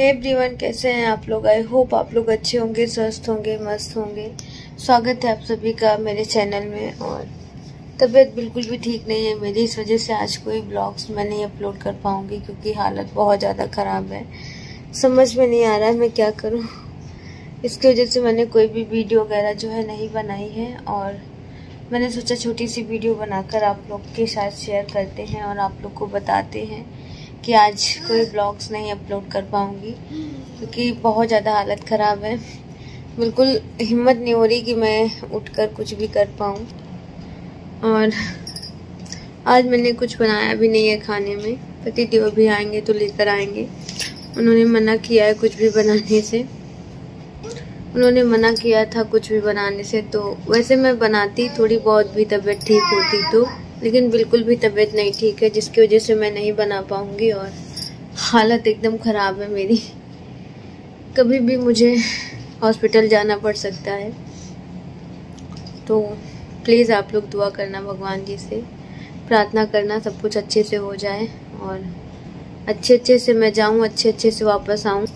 Hey everyone कैसे हैं आप लोग? आई होप आप लोग अच्छे होंगे, स्वस्थ होंगे, मस्त होंगे। स्वागत है आप सभी का मेरे चैनल में और तबीयत बिल्कुल भी ठीक नहीं है मेरी, इस वजह से आज कोई ब्लॉग्स मैं नहीं अपलोड कर पाऊँगी क्योंकि हालत बहुत ज़्यादा ख़राब है। समझ में नहीं आ रहा है मैं क्या करूँ। इसकी वजह से मैंने कोई भी वीडियो वगैरह जो है नहीं बनाई है और मैंने सोचा छोटी सी वीडियो बनाकर आप लोग के साथ शेयर करते हैं और आप लोग को बताते हैं। कि आज कोई ब्लॉग्स नहीं अपलोड कर पाऊँगी, क्योंकि बहुत ज़्यादा हालत ख़राब है। बिल्कुल हिम्मत नहीं हो रही कि मैं उठकर कुछ भी कर पाऊँ। और आज मैंने कुछ बनाया भी नहीं है खाने में। पति देव भी आएँगे तो लेकर आएँगे। उन्होंने मना किया है कुछ भी बनाने से। उन्होंने मना किया था कुछ भी बनाने से तो वैसे मैं बनाती थोड़ी बहुत भी, तबीयत ठीक होती तो। लेकिन बिल्कुल भी तबीयत नहीं ठीक है, जिसकी वजह से मैं नहीं बना पाऊँगी और हालत एकदम ख़राब है मेरी। कभी भी मुझे हॉस्पिटल जाना पड़ सकता है। तो प्लीज़ आप लोग दुआ करना भगवान जी से। प्रार्थना करना सब कुछ अच्छे से हो जाए और अच्छे अच्छे से मैं जाऊँ, अच्छे अच्छे से वापस आऊँ।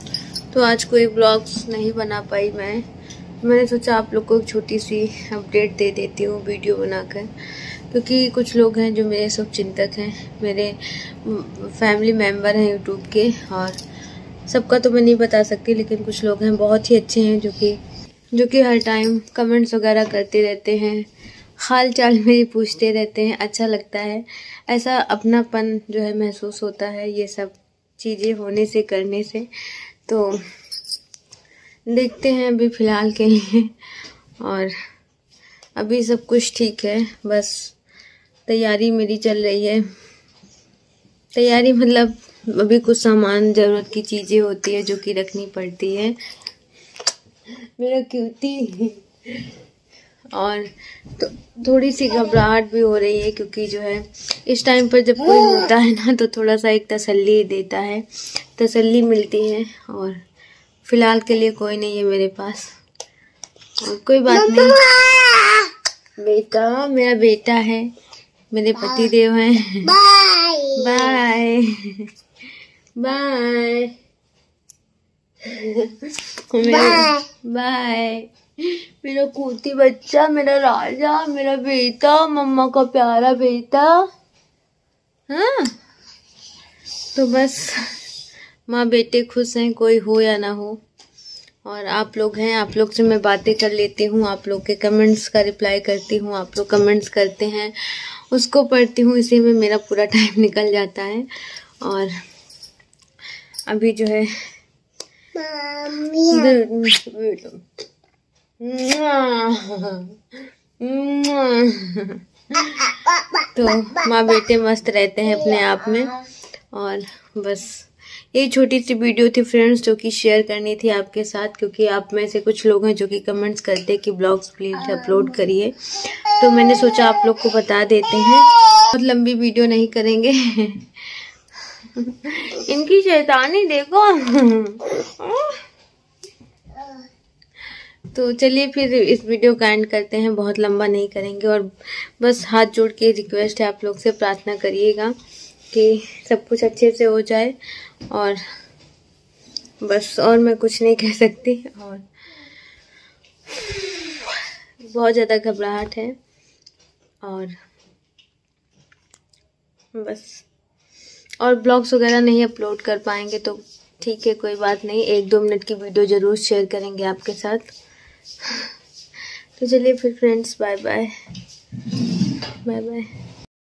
तो आज कोई ब्लॉग्स नहीं बना पाई मैं। मैंने सोचा आप लोग को एक छोटी सी अपडेट दे देती हूँ, वीडियो बनाकर। क्योंकि कुछ लोग हैं जो मेरे सब चिंतक हैं, मेरे फैमिली मेंबर हैं यूट्यूब के और सबका तो मैं नहीं बता सकती, लेकिन कुछ लोग हैं बहुत ही अच्छे हैं जो कि जो कि हर टाइम कमेंट्स वगैरह करते रहते हैं हाल चाल मेरी पूछते रहते हैं अच्छा लगता है। ऐसा अपनापन जो है महसूस होता है ये सब चीज़ें होने से, करने से। तो देखते हैं अभी फ़िलहाल के लिए और अभी सब कुछ ठीक है, बस तैयारी मेरी चल रही है। तैयारी मतलब अभी कुछ सामान ज़रूरत की चीज़ें होती है जो कि रखनी पड़ती है। मेरा क्यूटी और तो थोड़ी सी घबराहट भी हो रही है क्योंकि जो है इस टाइम पर जब कोई होता है ना तो थोड़ा सा एक तसल्ली देता है। तसल्ली मिलती है और फ़िलहाल के लिए कोई नहीं है मेरे पास। और कोई बात नहीं। बेटा मेरा बेटा है। मेरे पति देव हैं। बाय बाय बाय बाय मेरा कूती बच्चा मेरा राजा मेरा बेटा मम्मा का प्यारा बेटा। हाँ। तो बस माँ बेटे खुश हैं कोई हो या ना हो। और आप लोग हैं आप लोग से मैं बातें कर लेती हूँ आप लोग के कमेंट्स का रिप्लाई करती हूँ आप लोग कमेंट्स करते हैं उसको पढ़ती हूँ इसी में मेरा पूरा टाइम निकल जाता है और अभी जो है तो माँ बेटे मस्त रहते हैं अपने आप में और बस ये छोटी सी वीडियो थी फ्रेंड्स जो कि शेयर करनी थी आपके साथ, क्योंकि आप में से कुछ लोग हैं जो कि कमेंट्स करते हैं कि ब्लॉग्स प्लीज़ अपलोड करिए। तो मैंने सोचा आप लोग को बता देते हैं। बहुत लंबी वीडियो नहीं करेंगे। इनकी शैतानी देखो। तो चलिए फिर इस वीडियो का एंड करते हैं। बहुत लंबा नहीं करेंगे और बस हाथ जोड़ के रिक्वेस्ट है आप लोग से, प्रार्थना करिएगा। कि सब कुछ अच्छे से हो जाए और बस और मैं कुछ नहीं कह सकती और बहुत ज़्यादा घबराहट है और बस और ब्लॉग्स वगैरह नहीं अपलोड कर पाएँगे तो ठीक है, कोई बात नहीं। एक दो मिनट की वीडियो ज़रूर शेयर करेंगे आपके साथ। तो चलिए फिर friends, bye bye. Bye bye.